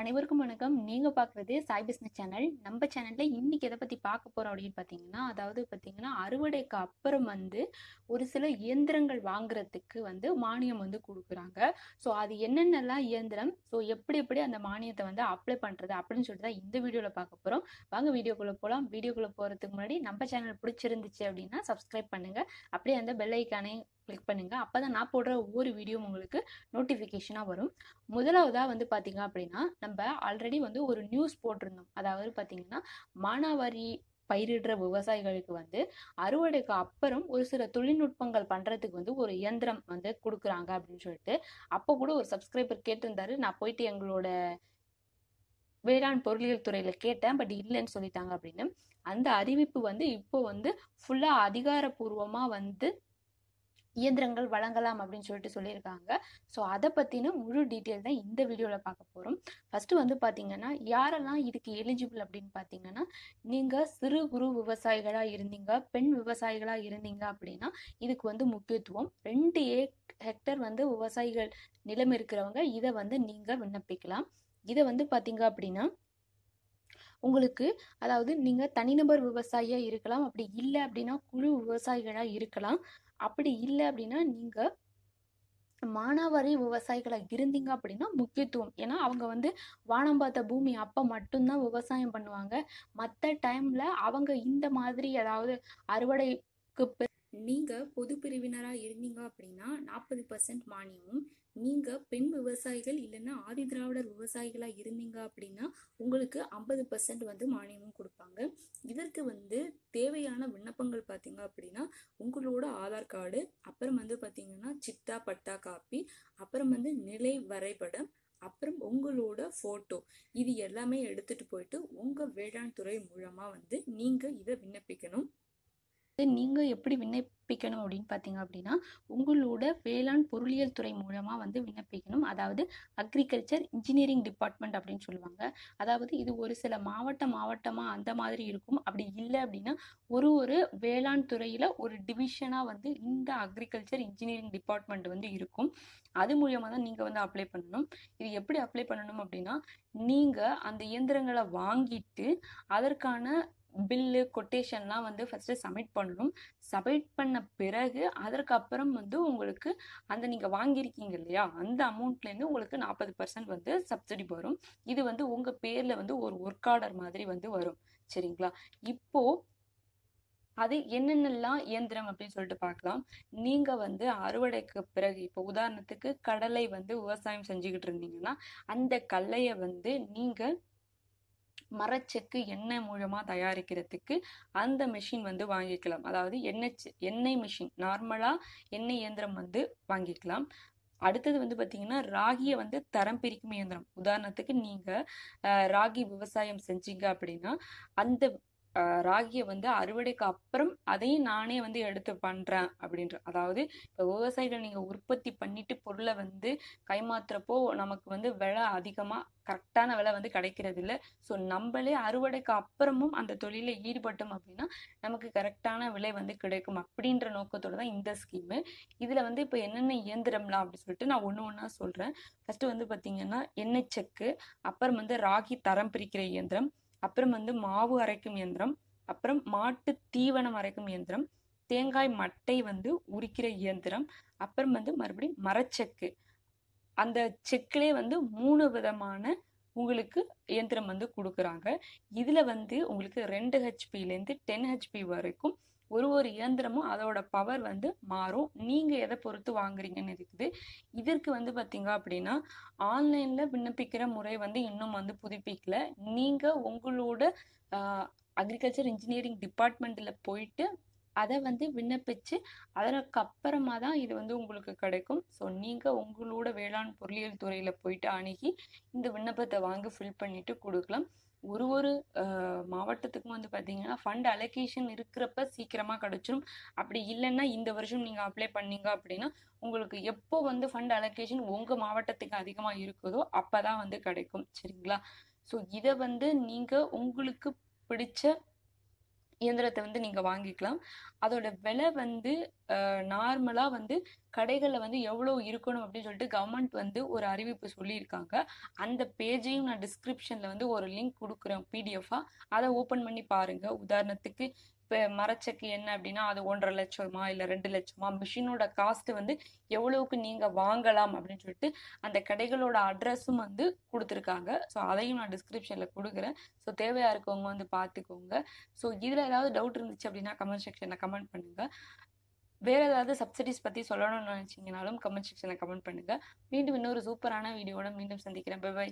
அனைவருக்கும் வணக்கம். நீங்க பார்க்குறது சாய் பிஸ்னஸ் சேனல். நம்ம சேனல்ல இன்னைக்கு எதை பத்தி பார்க்க போறோம் அப்படின்னு பார்த்தீங்கன்னா அதாவது பார்த்தீங்கன்னா அறுவடைக்கு அப்புறம் வந்து ஒரு சில இயந்திரங்கள் வாங்குறதுக்கு வந்து மானியம் வந்து கொடுக்குறாங்க. ஸோ அது என்னென்னலாம் இயந்திரம்? ஸோ எப்படி எப்படி அந்த மானியத்தை வந்து அப்ளை பண்றது அப்படின்னு சொல்லிட்டு தான் இந்த வீடியோவில் பார்க்க போறோம். வாங்க வீடியோக்குள்ள போகலாம் வீடியோக்குள்ள போறதுக்கு முன்னாடி நம்ம சேனல் பிடிச்சிருந்துச்சு அப்படின்னா சப்ஸ்கிரைப் பண்ணுங்க. அப்படியே அந்த பெல் ஐக்கானே கிளிக் பண்ணுங்க. அப்பதான் நான் போடுற ஒவ்வொரு வீடியோ உங்களுக்கு நோட்டிஃபிகேஷனாக வரும். முதலாவதா வந்து பாத்தீங்க அப்படின்னா நம்ம ஆல்ரெடி வந்து ஒரு நியூஸ் போட்டிருந்தோம். அதாவது பாத்தீங்கன்னா மானாவாரி பயிரிடுற விவசாயிகளுக்கு வந்து அறுவடைக்கு அப்புறம் ஒரு சில தொழில்நுட்பங்கள் பண்றதுக்கு வந்து ஒரு இயந்திரம் வந்து கொடுக்குறாங்க அப்படின்னு சொல்லிட்டு அப்போ கூட ஒரு சப்ஸ்கிரைபர் கேட்டிருந்தாரு. நான் போயிட்டு எங்களோட வேளாண் பொருளியல் துறையில கேட்டேன். பட் இல்லைன்னு சொல்லிட்டாங்க அப்படின்னு. அந்த அறிவிப்பு வந்து இப்போ வந்து ஃபுல்லா அதிகாரப்பூர்வமா வந்து இயந்திரங்கள் வழங்கலாம் அப்படின்னு சொல்லிட்டு சொல்லியிருக்காங்க. ஸோ அதை பற்றின முழு டீட்டெயில் தான் இந்த வீடியோவில் பார்க்க போகிறோம் ஃபஸ்ட்டு வந்து பார்த்தீங்கன்னா யாரெல்லாம் இதுக்கு எலிஜிபிள் அப்படின்னு பார்த்தீங்கன்னா நீங்கள் சிறு குறு விவசாயிகளாக இருந்தீங்க பெண் விவசாயிகளாக இருந்தீங்க அப்படின்னா இதுக்கு வந்து முக்கியத்துவம். ரெண்டு ஏ ஹெக்டர் வந்து விவசாயிகள் நிலம் இருக்கிறவங்க இதை வந்து நீங்கள் விண்ணப்பிக்கலாம். இதை வந்து பார்த்தீங்க அப்படின்னா உங்களுக்கு அதாவது நீங்கள் தனிநபர் விவசாயியாக இருக்கலாம் அப்படி இல்லை அப்படின்னா குழு விவசாயிகளாக இருக்கலாம். அப்படி இல்லை அப்படின்னா நீங்கள் மானாவாரி விவசாயிகளாக இருந்தீங்க அப்படின்னா முக்கியத்துவம். ஏன்னா அவங்க வந்து வானம் பார்த்த பூமி அப்போ மட்டும்தான் விவசாயம் பண்ணுவாங்க. மற்ற டைமில் அவங்க இந்த மாதிரி அதாவது அறுவடைக்கு நீங்க பொது பிரிவினரா இருந்தீங்க அப்படின்னா நாற்பது பர்சன்ட் மானியமும் நீங்க பெண் விவசாயிகள் இல்லைன்னா ஆதி திராவிடர் விவசாயிகளா இருந்தீங்க அப்படின்னா உங்களுக்கு ஐம்பது பர்சன்ட் வந்து மானியமும் கொடுப்பாங்க. இதற்கு வந்து தேவையான விண்ணப்பங்கள் பார்த்தீங்க அப்படின்னா உங்களோட ஆதார் கார்டு அப்புறம் வந்து பார்த்தீங்கன்னா சிட்டா பட்டா காப்பி அப்புறம் வந்து நிலை வரைபடம் அப்புறம் உங்களோட ஃபோட்டோ இது எல்லாமே எடுத்துட்டு போயிட்டு உங்க வேளாண் துறை மூலமா வந்து நீங்க இதை விண்ணப்பிக்கணும். நீங்கள் எப்படி விண்ணப்பிக்கணும் அப்படின்னு பார்த்தீங்க அப்படின்னா உங்களோட வேளாண் பொருளியல் துறை மூலமாக வந்து விண்ணப்பிக்கணும். அதாவது அக்ரிகல்ச்சர் இன்ஜினியரிங் டிபார்ட்மெண்ட் அப்படின்னு சொல்லுவாங்க. அதாவது இது ஒரு சில மாவட்ட மாவட்டமாக அந்த மாதிரி இருக்கும். அப்படி இல்லை அப்படின்னா ஒரு ஒரு வேளாண் துறையில் ஒரு டிவிஷனாக வந்து இந்த அக்ரிகல்ச்சர் இன்ஜினியரிங் டிபார்ட்மெண்ட் வந்து இருக்கும். அது மூலியமாக தான் நீங்கள் வந்து அப்ளை பண்ணணும். இது எப்படி அப்ளை பண்ணணும் அப்படின்னா நீங்கள் அந்த இயந்திரங்களை வாங்கிட்டு அதற்கான பில்லு கொட்டேஷன்லாம் வந்து ஃபர்ஸ்ட் சப்மிட் பண்ணணும். சப்மிட் பண்ண பிறகு அதற்கப்புறம் வந்து உங்களுக்கு அந்த நீங்க வாங்கியிருக்கீங்க இல்லையா அந்த அமௌண்ட்லேருந்து உங்களுக்கு நாற்பது பர்சன்ட் வந்து சப்சிடி வரும். இது வந்து உங்க பேர்ல வந்து ஒரு ஒர்க் ஆர்டர் மாதிரி வந்து வரும். சரிங்களா? இப்போ அது என்னென்னலாம் இயந்திரம் அப்படின்னு சொல்லிட்டு பார்க்கலாம். நீங்க வந்து அறுவடைக்கு பிறகு இப்போ உதாரணத்துக்கு கடலை வந்து விவசாயம் செஞ்சுக்கிட்டு இருந்தீங்கன்னா அந்த கடலையை வந்து நீங்கள் மரச்செக்கு எண்ணெய் மூலமா தயாரிக்கிறதுக்கு அந்த மிஷின் வந்து வாங்கிக்கலாம். அதாவது எண்ணெய் செ- எண்ணெய் மிஷின் நார்மலா எண்ணெய் இயந்திரம் வந்து வாங்கிக்கலாம். அடுத்தது வந்து பாத்தீங்கன்னா ராகியை வந்து தரம் பிரிக்கும் இயந்திரம். உதாரணத்துக்கு நீங்க ராகி விவசாயம் செஞ்சீங்க அப்படின்னா அந்த ராகியை வந்து அறுவடைக்கு அப்புறம் அதையும் நானே வந்து எடுத்து பண்றேன் அப்படின்ற அதாவது இப்போ விவசாயிகள் நீங்க உற்பத்தி பண்ணிட்டு பொருளை வந்து கைமாத்துறப்போ நமக்கு வந்து விலை அதிகமா கரெக்டான விலை வந்து கிடைக்கிறது இல்லை ஸோ நம்மளே அறுவடைக்கு அப்புறமும் அந்த தொழில ஈடுபட்டோம் அப்படின்னா நமக்கு கரெக்டான விலை வந்து கிடைக்கும் அப்படின்ற நோக்கத்தோட தான் இந்த ஸ்கீமு இதுல வந்து இப்போ என்னென்ன இயந்திரம்லாம் அப்படின்னு சொல்லிட்டு நான் ஒன்று ஒன்றா சொல்றேன். ஃபர்ஸ்ட் வந்து பார்த்தீங்கன்னா எண்ணெய் செக்கு அப்புறம் வந்து ராகி தரம் பிரிக்கிற இயந்திரம் அப்புறம் வந்து மாவு அரைக்கும் இயந்திரம் அப்புறம் மாட்டு தீவனம் அரைக்கும் இயந்திரம் தேங்காய் மட்டை வந்து உரிக்கிற இயந்திரம் அப்புறம் வந்து மறுபடியும் மரச்செக்கு. அந்த செக்கிலே வந்து மூணு விதமான உங்களுக்கு இயந்திரம் வந்து கொடுக்குறாங்க. இதில் வந்து உங்களுக்கு ரெண்டு ஹெச்பிலேருந்து டென் ஹெச்பி வரைக்கும் ஒரு ஒரு இயந்திரமும் அதோட பவர் வந்து மாறும். நீங்க எதை பொறுத்து வாங்குறீங்கன்னு இருக்குது. இதற்கு வந்து பாத்தீங்க அப்படின்னா ஆன்லைன்ல விண்ணப்பிக்கிற முறை வந்து இன்னும் வந்து புதுப்பிக்கல. நீங்க உங்களோட அக்ரிகல்ச்சர் இன்ஜினியரிங் டிபார்ட்மெண்ட்ல போயிட்டு அதை வந்து விண்ணப்பிச்சு அதற்கப்புறமா தான் இது வந்து உங்களுக்கு கிடைக்கும். ஸோ நீங்கள் உங்களோட வேளாண் பொருளியல் துறையில் போயிட்டு அணுகி இந்த விண்ணப்பத்தை வாங்கி ஃபில் பண்ணிட்டு கொடுக்கலாம். ஒரு ஒரு மாவட்டத்துக்கும் வந்து பார்த்தீங்கன்னா ஃபண்ட் அலோகேஷன் இருக்கிறப்ப சீக்கிரமாக கிடச்சிரும். அப்படி இல்லைன்னா இந்த வருஷம் நீங்கள் அப்ளை பண்ணீங்க அப்படின்னா உங்களுக்கு எப்போ வந்து ஃபண்ட் அலோகேஷன் உங்கள் மாவட்டத்துக்கு அதிகமாக இருக்குதோ அப்போ தான் வந்து கிடைக்கும். சரிங்களா? ஸோ இதை வந்து நீங்கள் உங்களுக்கு பிடிச்ச இயந்திரத்தை வந்து நீங்கள் வாங்கிக்கலாம். அதோட விலை வந்து நார்மலாக வந்து கடைகளில் வந்து எவ்வளோ இருக்கணும் அப்படின்னு சொல்லிட்டு கவர்மெண்ட் வந்து ஒரு அறிவிப்பு சொல்லியிருக்காங்க. அந்த பேஜையும் நான் டிஸ்கிரிப்ஷனில் வந்து ஒரு லிங்க் கொடுக்குறேன் பிடிஎஃபாக அதை ஓப்பன் பண்ணி பாருங்கள் உதாரணத்துக்கு இப்போ மரச்செக்கு என்ன அப்படின்னா அது ஒன்றரை லட்சமா இல்லை ரெண்டு லட்சமா மிஷினோட காஸ்ட் வந்து எவ்வளவுக்கு நீங்கள் வாங்கலாம் அப்படின்னு சொல்லிட்டு அந்த கடைகளோட அட்ரஸும் வந்து கொடுத்துருக்காங்க. ஸோ அதையும் நான் டிஸ்கிரிப்ஷனில் கொடுக்குறேன். ஸோ தேவையாக இருக்கவங்க வந்து பார்த்துக்கோங்க ஸோ இதில் ஏதாவது டவுட் இருந்துச்சு அப்படின்னா கமெண்ட் செக்ஷனில் கமெண்ட் பண்ணுங்கள் வேறு ஏதாவது சப்சிடிஸ் பற்றி சொல்லணும்னு நினச்சிங்கனாலும் கமெண்ட் செக்ஷனில் கமெண்ட் பண்ணுங்கள் மீண்டும் இன்னொரு சூப்பரான வீடியோட மீண்டும் சந்திக்கிறேன். பை